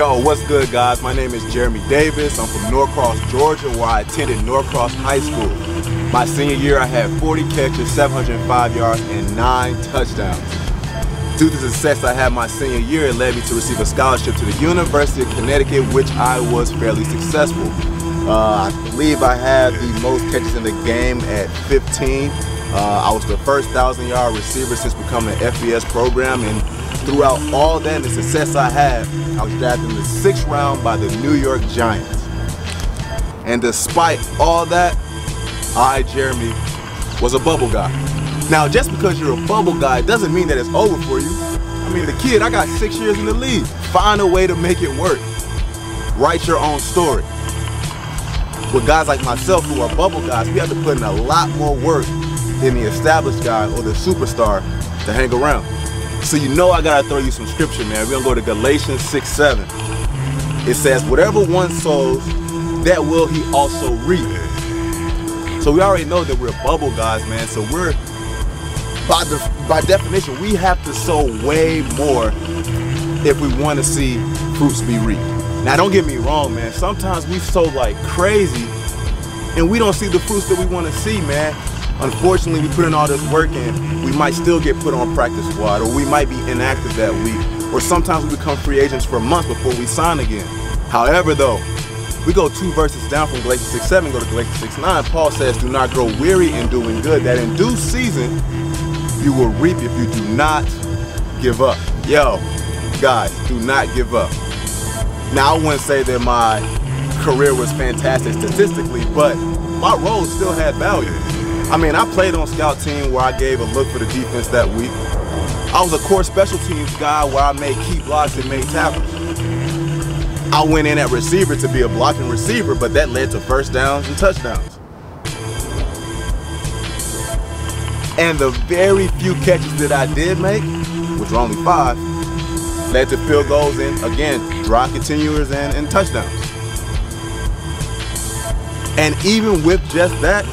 Yo, what's good guys? My name is Geremy Davis. I'm from Norcross, Georgia, where I attended Norcross High School. My senior year, I had 40 catches, 705 yards, and nine touchdowns. Due to the success I had my senior year, it led me to receive a scholarship to the University of Connecticut, which I was fairly successful. Uh, I believe I had the most catches in the game at 15. Uh, I was the first 1,000 yard receiver since becoming an FBS program, and throughout all that and the success I had, I was drafted in the sixth round by the New York Giants. And despite all that, I, Geremy, was a bubble guy. Now, just because you're a bubble guy doesn't mean that it's over for you. I mean, the kid, I got six years in the league. Find a way to make it work. Write your own story. With guys like myself who are bubble guys, we have to put in a lot more work than the established guy or the superstar to hang around. So you know I gotta throw you some scripture, man. We're gonna go to Galatians 6, 7. It says, whatever one sows, that will he also reap. So we already know that we're bubble guys, man. So we're by the by definition, we have to sow way more if we want to see fruits be reaped. Now don't get me wrong, man. Sometimes we sow like crazy and we don't see the fruits that we want to see, man. Unfortunately, we put in all this work and we might still get put on practice squad or we might be inactive that week. Or sometimes we become free agents for months before we sign again. However, though, we go two verses down from Galatians 6 7, go to Galatians 6 9. Paul says, Do not grow weary in doing good, that in due season you will reap if you do not give up. Yo, guys, do not give up. Now, I wouldn't say that my career was fantastic statistically, but my role still had value. I mean, I played on scout team where I gave a look for the defense that week. I was a core special teams guy where I made key blocks and made tackles. I went in at receiver to be a blocking receiver, but that led to first downs and touchdowns. And the very few catches that I did make, which were only five, led to field goals and, again, drive continuers and, and touchdowns. And even with just that,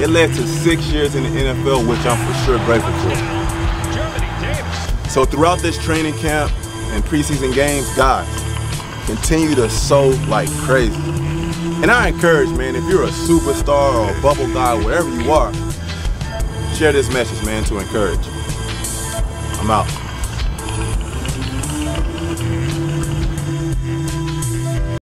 it led to six years in the NFL, which I'm for sure grateful for. So throughout this training camp and preseason games, guys, continue to sow like crazy. And I encourage, man, if you're a superstar or a bubble guy, wherever you are, share this message, man, to encourage. I'm out.